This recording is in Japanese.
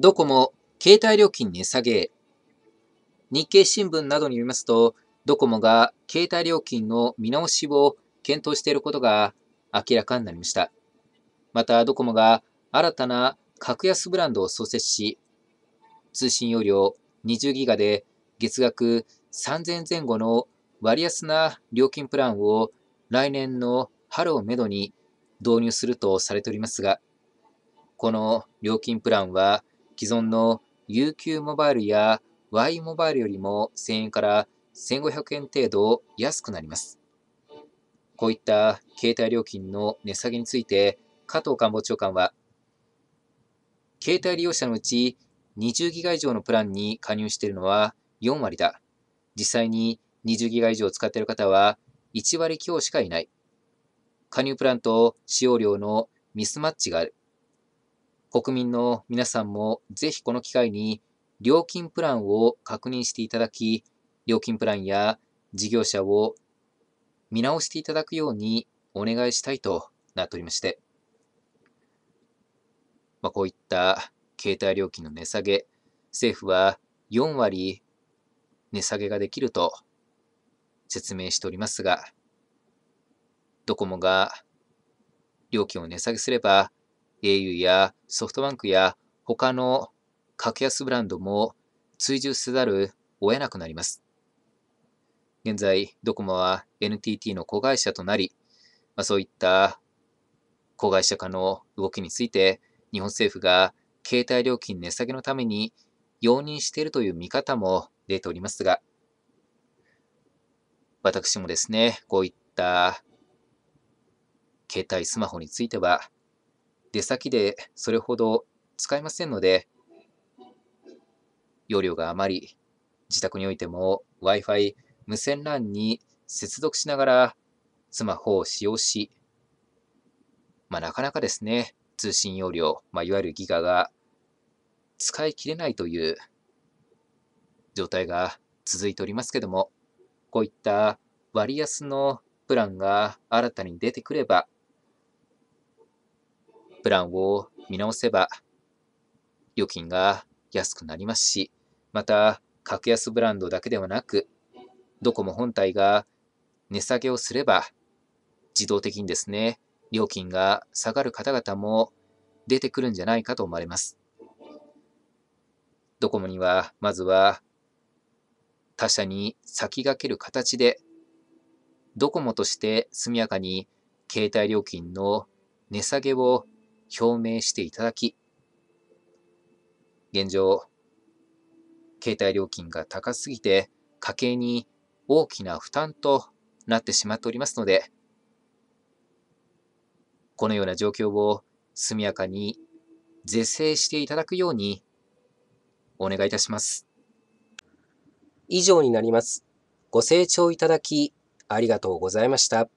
ドコモ、携帯料金値下げ。日経新聞などによりますと、ドコモが携帯料金の見直しを検討していることが明らかになりました。また、ドコモが新たな格安ブランドを創設し、通信容量20ギガで月額3000前後の割安な料金プランを来年の春をめどに導入するとされておりますが、この料金プランは既存の UQ モバイルや Y モバイルよりも1000円から1500円程度安くなります。こういった携帯料金の値下げについて加藤官房長官は、携帯利用者のうち20ギガ以上のプランに加入しているのは4割だ。実際に20ギガ以上使っている方は1割強しかいない。加入プランと使用量のミスマッチがある。国民の皆さんもぜひこの機会に料金プランを確認していただき、料金プランや事業者を見直していただくようにお願いしたいとなっておりまして、まあ、こういった携帯料金の値下げ、政府は4割値下げができると説明しておりますが、ドコモが料金を値下げすれば、au やソフトバンクや他の格安ブランドも追従せざるを得なくなります。現在、ドコモは NTT の子会社となり、まあ、そういった子会社化の動きについて、日本政府が携帯料金値下げのために容認しているという見方も出ておりますが、私もですね、こういった携帯スマホについては、出先でそれほど使えませんので、容量があまり、自宅においても Wi-Fi 無線 LAN に接続しながらスマホを使用し、まあ、なかなかですね、通信容量、まあ、いわゆるギガが使い切れないという状態が続いておりますけども、こういった割安のプランが新たに出てくれば、プランを見直せば、料金が安くなりますし、また、格安ブランドだけではなく、ドコモ本体が値下げをすれば、自動的にですね、料金が下がる方々も出てくるんじゃないかと思われます。ドコモには、まずは、他社に先駆ける形で、ドコモとして速やかに携帯料金の値下げを表明していただき、現状、携帯料金が高すぎて家計に大きな負担となってしまっておりますので、このような状況を速やかに是正していただくようにお願いいたします。以上になります。ご清聴いただきありがとうございました。